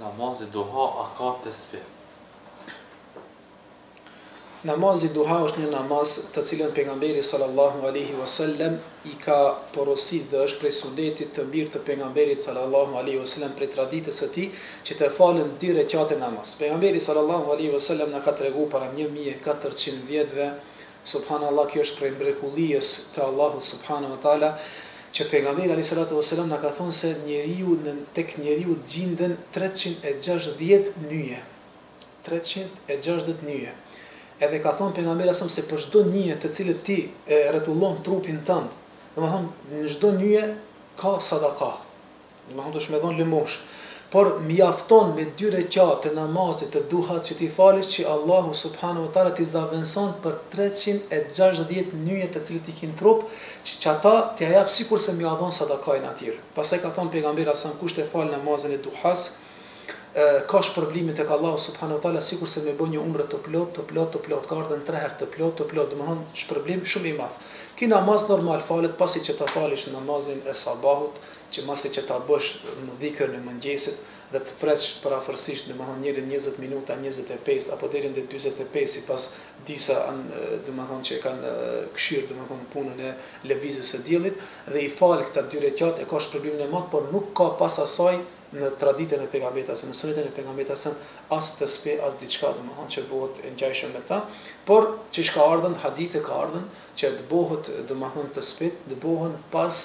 Namazi duha a ka tesbih? Namazi duha është një namaz të cilën pejgamberi sallallahu alaihi wasallam i ka porosit dhe është prej sunetit të mirë të pejgamberit sallallahu alaihi wasallam prej traditës së tij që të falen dy rekate namaz. Pejgamberi sallallahu alaihi wasallam na ka tregu para 1400 vjetëve Subhanallah kjo është prej mbrekullisë të Allahut subhane ue teala që pejgamberi alejhi salatu ue selam na ka thonë se njeriu në tek njeriu gjinden treqind e gjashtëdhjetë nyje treqind e gjashtëdhjetë nyje edhe ka thonë pejgamberi alejhi selam se për çdo nyje të cilët ti e rrotullon trupin tënd domethënë në çdo nyje ka sadaka Domethënë duhesh me dhon lëmosh. Por mjafton me dy rekat të namazit të duhas që t'i falësh që Allahu subhane ue teala t'i zavendëson për treqind e gjashtëdhjetë nyje të cilët i ki n'trup që qata t'ia jap sikurse me ia dhon sadakajn atyr. Pastaj ka thon pejgamberi alaihi selam kush e fal namazin e duhas e ka shpërblimin tek Allahu subhane ue teala sikurse me bo një umre të plot të plot të plot ka ardhur tre her të plot të plot domethën shpërblim shum i madh. Ky namaz normal falet pasi që ta falësh namazin e sabahut, që masi që ta bësh dhikrin e mëngjesit dhe të presësh përafërsisht domethënë njërin njëzet minuta njëzet e pesë apo deri në dyzet e pesë sipas disa domethënë që e kanë kqyr domethënë punën e lëvizjes së diellit dhe i fal këta dy rekat e ka shpërblimin e madh por nuk ka pas asaj në traditën e pejgamberit as në sunetin e pejgamberit as as tesbih as diçka domethënë që bëhet e ngjashme me ta por qysh ka ardh në hadithe ka ardh që të bëhet domethënë tesbih të bëhen pas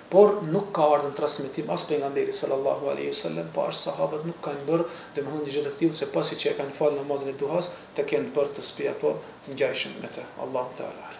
Por nuk ka ardhur në transmetim, as pejgamberi sallallahu alejhi ve sellem, po as sahabët nuk kanë bërë, domethënë një gjë të tillë se pasi që e kanë falë namazin e duhas, të kenë bërë tesbih apo të ngjashme me të. Allahu teala a'lem.